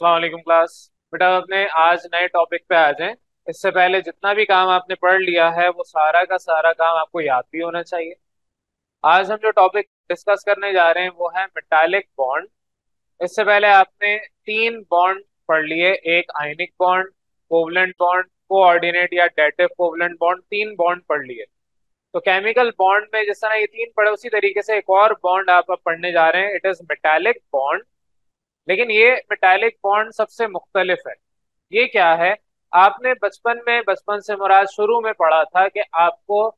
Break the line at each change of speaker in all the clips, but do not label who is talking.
अस्सलाम क्लास। बेटा, अपने आज नए टॉपिक पे आ जाएँ। इससे पहले जितना भी काम आपने पढ़ लिया है, वो सारा का सारा काम आपको याद भी होना चाहिए। आज हम जो टॉपिक डिस्कस करने जा रहे हैं, वो है मेटालिक बॉन्ड इससे पहले आपने तीन बॉन्ड पढ़ लिए। एक ionic bond covalent bond coordinate या डेटिव कोवलेंट बॉन्ड तीन बॉन्ड पढ़ लिए। तो केमिकल बॉन्ड में जिस तरह ये तीन पढ़े उसी तरीके से एक और बॉन्ड आप पढ़ने जा रहे हैं। इट इज़ मेटालिक बॉन्ड लेकिन ये मेटालिक बॉन्ड सबसे मुख्तलिफ़ है। ये क्या है? आपने बचपन में, बचपन से मुराद शुरू में पढ़ा था कि आपको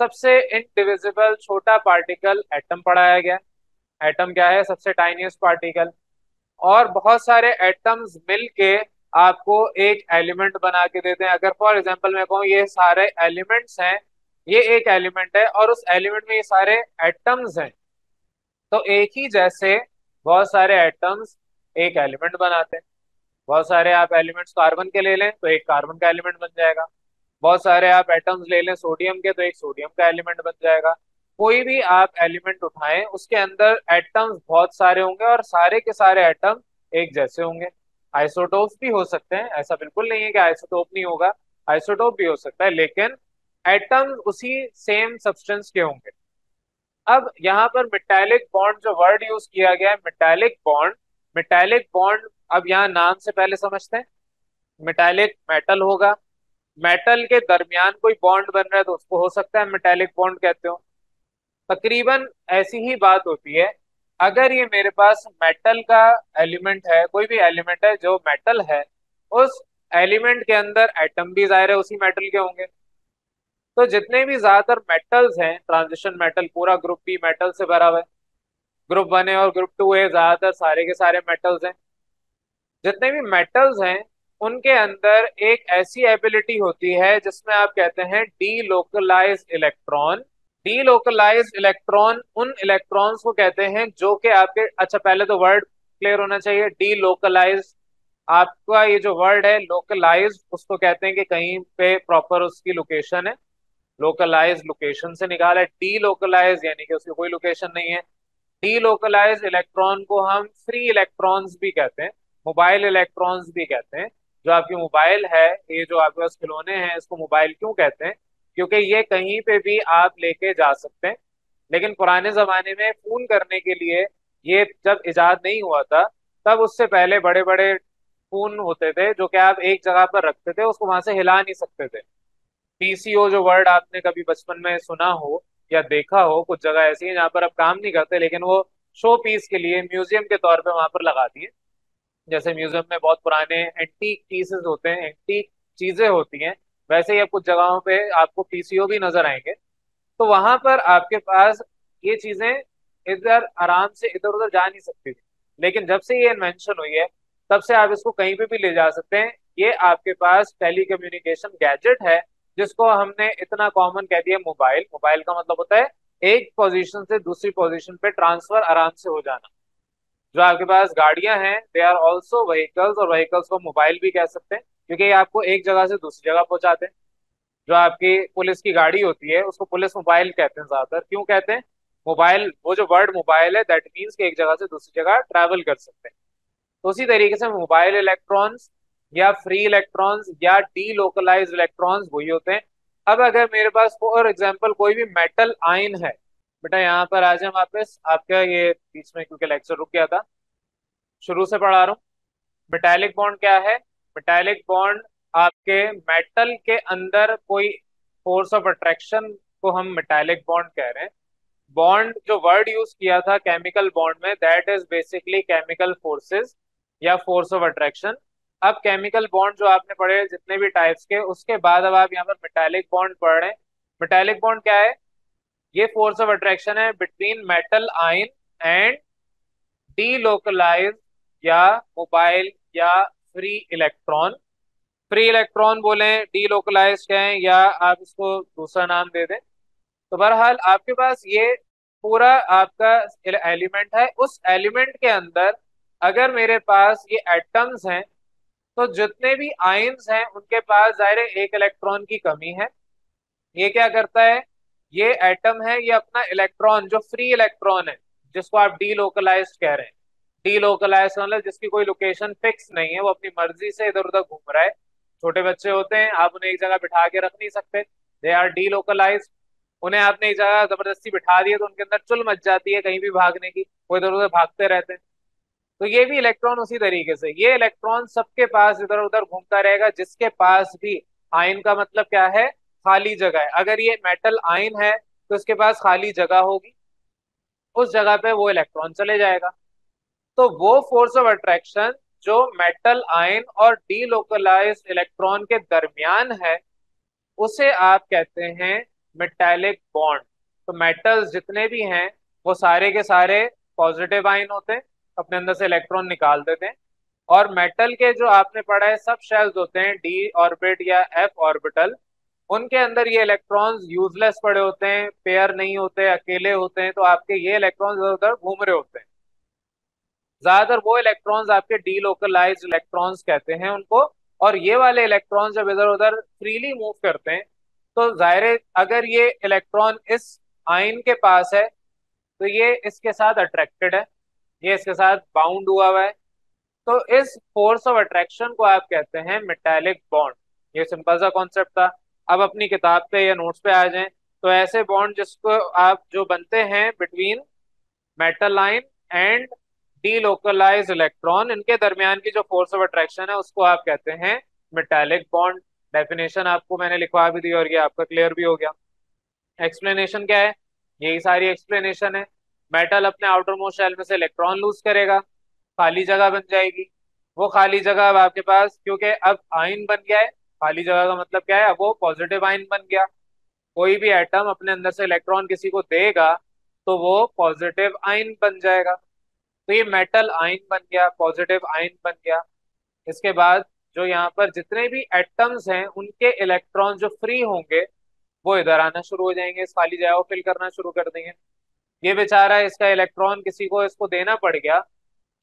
सबसे इनडिविजिबल छोटा पार्टिकल एटम पढ़ाया गया। एटम क्या है? सबसे टाइनियस्ट पार्टिकल और बहुत सारे एटम्स मिलके आपको एक एलिमेंट बना के देते हैं। अगर फॉर एग्जांपल मैं कहूँ, ये सारे एलिमेंट्स हैं, ये एक एलिमेंट है और उस एलिमेंट में ये सारे एटम्स हैं। तो एक ही जैसे बहुत सारे एटम्स एक एलिमेंट बनाते हैं। बहुत सारे आप एलिमेंट्स कार्बन के ले लें तो एक कार्बन का एलिमेंट बन जाएगा। बहुत सारे आप एटम्स ले लें सोडियम के तो एक सोडियम का एलिमेंट बन जाएगा। कोई भी आप एलिमेंट उठाएँ, उसके अंदर एटम्स बहुत सारे होंगे और सारे के सारे एटम एक जैसे होंगे। आइसोटोप भी हो सकते हैं, ऐसा बिल्कुल नहीं है कि आइसोटोप नहीं होगा। आइसोटोप भी हो सकता है, लेकिन एटम उसी सेम सब्सटेंस के होंगे। अब यहाँ पर मेटालिक बॉन्ड जो वर्ड यूज़ किया गया है मेटालिक बॉन्ड मेटालिक बॉन्ड अब यहाँ नाम से पहले समझते हैं। मेटालिक मेटल होगा। मेटल के दरमियान कोई बॉन्ड बन रहा है तो उसको हो सकता है मेटालिक बॉन्ड कहते हो। तकरीबन ऐसी ही बात होती है। अगर ये मेरे पास मेटल का एलिमेंट है, कोई भी एलिमेंट है, जो मेटल है, उस एलिमेंट के अंदर एटम भी ज़ाहिर है उसी मेटल के होंगे। तो जितने भी ज़्यादातर मेटल्स हैं ट्रांजिशन मेटल पूरा ग्रुप बी मेटल से भरा हुआ है। ग्रुप वन है और ग्रुप टू है, ज़्यादातर सारे के सारे मेटल्स हैं। जितने भी मेटल्स हैं, उनके अंदर एक ऐसी एबिलिटी होती है जिसमें आप कहते हैं D localise electron D localise electron उन इलेक्ट्रॉन्स को कहते हैं जो कि आपके अच्छा पहले तो वर्ड क्लियर होना चाहिए। डी लोकलाइज आपका ये जो वर्ड है लोकलाइज उसको कहते हैं कि कहीं पे प्रॉपर उसकी लोकेशन है। लोकलाइज लोकेशन से निकाला। है डी लोकलाइज यानी कि उसकी कोई लोकेशन नहीं है। डी लोकलाइज इलेक्ट्रॉन को हम फ्री इलेक्ट्रॉन्स भी कहते हैं मोबाइल इलेक्ट्रॉन्स भी कहते हैं। जो आपकी मोबाइल है, ये जो आपके पास खिलौने हैं, इसको मोबाइल क्यों कहते हैं? क्योंकि ये कहीं पे भी आप लेके जा सकते हैं। लेकिन पुराने जमाने में फ़ोन करने के लिए ये जब इजाद नहीं हुआ था, तब उससे पहले बड़े बड़े फ़ोन होते थे, जो कि आप एक जगह पर रखते थे, उसको वहाँ से हिला नहीं सकते थे। पीसीओ जो वर्ड आपने कभी बचपन में सुना हो या देखा हो, कुछ जगह ऐसी है जहाँ पर अब काम नहीं करते, लेकिन वो शो पीस के लिए म्यूज़ियम के तौर पे वहाँ पर लगा दिए। जैसे म्यूज़ियम में बहुत पुराने एंटीक पीसेस होते हैं एंटीक चीज़ें होती हैं, वैसे ही अब कुछ जगहों पे आपको पीसीओ भी नज़र आएँगे। तो वहाँ पर आपके पास ये चीज़ें इधर आराम से इधर उधर जा नहीं सकती थी। लेकिन जब से ये इन्वेंशन हुई है, तब से आप इसको कहीं पे भी ले जा सकते हैं। ये आपके पास टेली कम्युनिकेशन गैजेट है जिसको हमने इतना कॉमन कह दिया मोबाइल मोबाइल का मतलब होता है, एक पोजीशन से दूसरी पोजीशन पे ट्रांसफ़र आराम से हो जाना। जो आपके पास गाड़ियाँ हैं दे आर ऑल्सो व्हीकल्स और व्हीकल्स को मोबाइल भी कह सकते हैं, क्योंकि ये आपको एक जगह से दूसरी जगह पहुंचाते हैं। जो आपकी पुलिस की गाड़ी होती है, उसको पुलिस मोबाइल कहते हैं ज़्यादातर। क्यों कहते हैं? मोबाइल वो जो वर्ड मोबाइल है दैट मीन्स कि एक जगह से दूसरी जगह ट्रैवल कर सकते हैं। तो उसी तरीके से मोबाइल इलेक्ट्रॉन्स या फ्री इलेक्ट्रॉन्स या डी लोकलाइज इलेक्ट्रॉन्स वही होते हैं। अब अगर मेरे पास फॉर एग्ज़ाम्पल कोई भी मेटल आइन है, बेटा यहाँ पर आ जाए वापस आपका ये बीच में क्योंकि लेक्चर रुक गया था, शुरू से पढ़ा रहा हूँ। मेटेलिक बॉन्ड क्या है? मेटेलिक बॉन्ड आपके मेटल के अंदर कोई फोर्स ऑफ़ अट्रैक्शन को हम मेटालिक बॉन्ड कह रहे हैं। बॉन्ड जो वर्ड यूज़ किया था केमिकल बॉन्ड में that is basically chemical forces या फोर्स ऑफ़ अट्रैक्शन अब केमिकल बॉन्ड जो आपने पढ़े जितने भी टाइप्स के, उसके बाद अब आप यहाँ पर मेटालिक बॉन्ड पढ़ रहे हैं। मेटालिक बॉन्ड क्या है? ये फोर्स ऑफ़ अट्रैक्शन है between metal ion and delocalize या मोबाइल या फ्री इलेक्ट्रॉन फ्री इलेक्ट्रॉन बोले डी लोकलाइज कहें या आप इसको दूसरा नाम दे दें। तो बहरहाल, आपके पास ये पूरा आपका एलिमेंट है। उस एलिमेंट के अंदर अगर मेरे पास ये एटम्स हैं तो जितने भी आयंस हैं, उनके पास ज़ाहिर एक इलेक्ट्रॉन की कमी है। ये क्या करता है? ये एटम है, ये अपना इलेक्ट्रॉन जो फ्री इलेक्ट्रॉन है, जिसको आप डी लोकलाइज कह रहे हैं। डीलोकलाइज मतलब जिसकी कोई लोकेशन फिक्स नहीं है, वो अपनी मर्ज़ी से इधर उधर घूम रहा है। छोटे बच्चे होते हैं, आप उन्हें एक जगह बिठा के रख नहीं सकते। दे आर डीलोकलाइज उन्हें आपने एक जगह ज़बरदस्ती बिठा दिया तो उनके अंदर चुल मच जाती है कहीं भी भागने की। वो इधर उधर भागते रहते हैं। तो ये भी इलेक्ट्रॉन उसी तरीके से। ये इलेक्ट्रॉन सबके पास इधर उधर घूमता रहेगा, जिसके पास भी आयन का मतलब क्या है? खाली जगह है। अगर ये मेटल आयन है तो उसके पास खाली जगह होगी। उस जगह पे वो इलेक्ट्रॉन चले जाएगा। तो वो फोर्स ऑफ़ अट्रैक्शन जो मेटल आयन और डीलोकलाइज इलेक्ट्रॉन के दरमियान है, उसे आप कहते हैं मेटेलिक बॉन्ड तो मेटल्स जितने भी हैं, वो सारे के सारे पॉजिटिव आयन होते हैं। अपने अंदर से इलेक्ट्रॉन निकाल देते हैं और मेटल के जो आपने पढ़ा है, सब शेल्स होते हैं डी ऑर्बिट या एफ़ ऑर्बिटल उनके अंदर ये इलेक्ट्रॉन्स यूजलेस पड़े होते हैं पेयर नहीं होते, अकेले होते हैं तो आपके ये इलेक्ट्रॉन्स इधर उधर घूम रहे होते हैं। ज़्यादातर वो इलेक्ट्रॉन्स आपके डीलोकलाइज इलेक्ट्रॉन्स कहते हैं उनको। और ये वाले इलेक्ट्रॉन्स जब इधर उधर फ्रीली मूव करते हैं तो ज़ाहिर अगर ये इलेक्ट्रॉन इस आइन के पास है तो ये इसके साथ अट्रैक्टेड है। ये इसके साथ बाउंड हुआ हुआ है। तो इस फोर्स ऑफ़ अट्रैक्शन को आप कहते हैं मेटेलिक बॉन्ड ये सिंपल सा कॉन्सेप्ट था। अब अपनी किताब पे या नोट्स पे आ जाएँ। तो ऐसे बॉन्ड जिसको आप, जो बनते हैं between metal ion and delocalize electron इनके दरमियान की जो फोर्स ऑफ़ अट्रैक्शन है, उसको आप कहते हैं मेटालिक बॉन्ड डेफिनेशन आपको मैंने लिखवा भी दी और ये आपका क्लियर भी हो गया। एक्सप्लेनेशन क्या है? यही सारी एक्सप्लेनेशन है। मेटल अपने आउटर मोस्ट शेल में से इलेक्ट्रॉन लूज करेगा, खाली जगह बन जाएगी। वो खाली जगह अब आपके पास, क्योंकि अब आइन बन गया है, खाली जगह का मतलब क्या है, अब वो पॉजिटिव आइन बन गया। कोई भी एटम अपने अंदर से इलेक्ट्रॉन किसी को देगा तो वो पॉजिटिव आइन बन जाएगा। तो ये मेटल आइन बन गया पॉजिटिव आइन बन गया। इसके बाद जो यहाँ पर जितने भी एटम्स हैं, उनके इलेक्ट्रॉन जो फ्री होंगे, वो इधर आना शुरू हो जाएँगे, इस खाली जगह को फिल करना शुरू कर देंगे। ये बेचारा इसका इलेक्ट्रॉन किसी को इसको देना पड़ गया।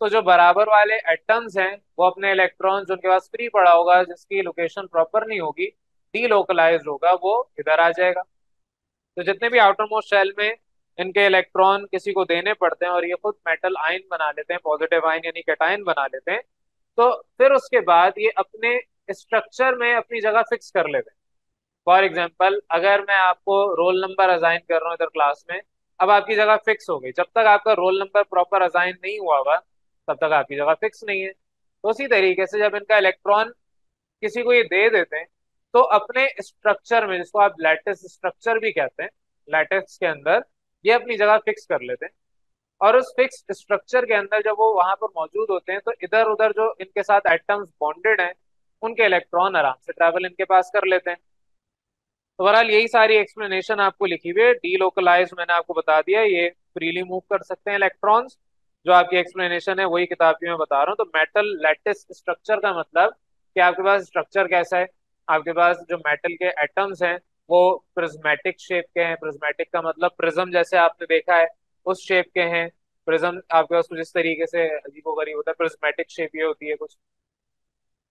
तो जो बराबर वाले एटम्स हैं, वो अपने इलेक्ट्रॉन उनके पास फ्री पड़ा होगा, जिसकी लोकेशन प्रॉपर नहीं होगी डीलोकलाइज होगा, वो इधर आ जाएगा। तो जितने भी आउटर मोस्ट शेल में इनके इलेक्ट्रॉन किसी को देने पड़ते हैं और ये खुद मेटल आयन बना लेते हैं पॉजिटिव आयन यानी कैटायन बना लेते हैं तो फिर उसके बाद ये अपने स्ट्रक्चर में अपनी जगह फिक्स कर लेते हैं। फॉर एग्ज़ाम्पल अगर मैं आपको रोल नंबर असाइन कर रहा हूँ इधर क्लास में अब आपकी जगह फिक्स हो गई। जब तक आपका रोल नंबर प्रॉपर असाइन नहीं हुआ हुआ तब तक आपकी जगह फिक्स नहीं है। तो उसी तरीके से जब इनका इलेक्ट्रॉन किसी को ये दे देते हैं तो अपने स्ट्रक्चर में, जिसको आप लैटिस स्ट्रक्चर भी कहते हैं लैटिस के अंदर ये अपनी जगह फिक्स कर लेते हैं। और उस फिक्स स्ट्रक्चर के अंदर जब वो वहाँ पर मौजूद होते हैं तो इधर उधर जो इनके साथ एटम्स बॉन्डेड हैं, उनके इलेक्ट्रॉन आराम से ट्रैवल इनके पास कर लेते हैं। तो बहरहाल यही सारी एक्सप्लेनेशन आपको लिखी हुई है। डीलोकलाइज मैंने आपको बता दिया, ये फ्रीली मूव कर सकते हैं इलेक्ट्रॉन्स जो आपकी एक्सप्लेनेशन है, वही किताब की मैं बता रहा हूँ। तो मेटल लैटिस स्ट्रक्चर का मतलब कि आपके पास स्ट्रक्चर कैसा है? आपके पास जो मेटल के एटम्स हैं, वो प्रिज्मेटिक शेप के हैं। प्रिज्मेटिक का मतलब प्रिज्म जैसे आपने देखा है, उस शेप के हैं। प्रिज्म आपके पास कुछ इस तरीके से अजीबो गरीब होता है। प्रिज्मेटिक शेप ये होती है कुछ।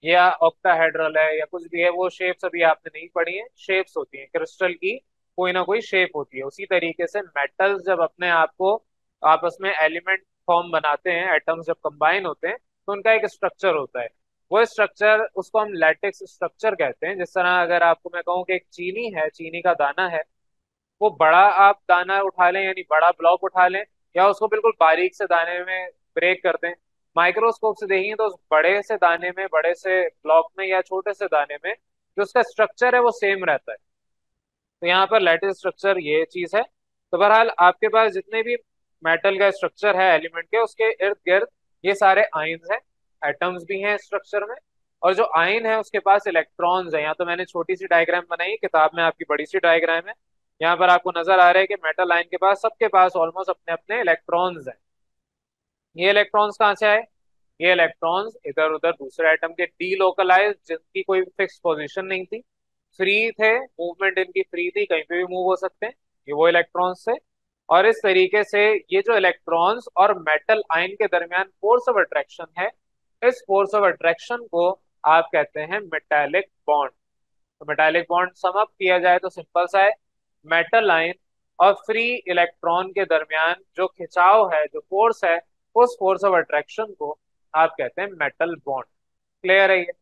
या ऑक्टाहेड्रल है या कुछ भी है, वो शेप्स अभी आपने नहीं पढ़ी है शेप्स होती हैं क्रिस्टल की कोई ना कोई शेप होती है। उसी तरीके से मेटल्स जब अपने आप को आपस में एलिमेंट फॉर्म बनाते हैं एटम्स जब कंबाइन होते हैं तो उनका एक स्ट्रक्चर होता है। वो स्ट्रक्चर उसको हम लैटेक्स स्ट्रक्चर कहते हैं। जिस तरह अगर आपको मैं कहूँ कि एक चीनी है, चीनी का दाना है, वो बड़ा आप दाना उठा लें, यानी बड़ा ब्लॉक उठा लें, या उसको बिल्कुल बारीक से दाने में ब्रेक कर दें माइक्रोस्कोप से देखेंगे तो बड़े से दाने में, बड़े से ब्लॉक में या छोटे से दाने में जो उसका स्ट्रक्चर है वो सेम रहता है। तो यहाँ पर लैटिस स्ट्रक्चर ये चीज़ है। तो बहरहाल आपके पास जितने भी मेटल का स्ट्रक्चर है एलिमेंट के, उसके इर्द गिर्द ये सारे आइंस हैं एटम्स भी हैं स्ट्रक्चर में और जो आइन है उसके पास इलेक्ट्रॉन्स है। यहाँ तो मैंने छोटी सी डायग्राम बनाई, किताब में आपकी बड़ी सी डायग्राम है। यहाँ पर आपको नज़र आ रहा है कि मेटल आइन के पास, सबके पास ऑलमोस्ट अपने अपने इलेक्ट्रॉन्स हैं। ये इलेक्ट्रॉन्स कहाँ से आए? ये इलेक्ट्रॉन्स इधर उधर दूसरे आइटम के डीलोकलाइज जिनकी कोई फिक्स पोजिशन नहीं थी। फ्री थे मूवमेंट इनकी फ्री थी, कहीं पे भी मूव हो सकते हैं। ये वो इलेक्ट्रॉन्स थे। और इस तरीके से ये जो इलेक्ट्रॉन्स और मेटल आयन के दरमियान फोर्स ऑफ़ अट्रैक्शन है, इस फोर्स ऑफ़ अट्रैक्शन को आप कहते हैं मेटालिक बॉन्ड तो मेटालिक बॉन्ड समअप किया जाए तो सिंपल सा है। मेटल आयन और फ्री इलेक्ट्रॉन के दरमियान जो खिंचाव है, जो फोर्स है उस फोर्स ऑफ़ अट्रैक्शन को आप कहते हैं मेटल बॉन्ड क्लियर है ये?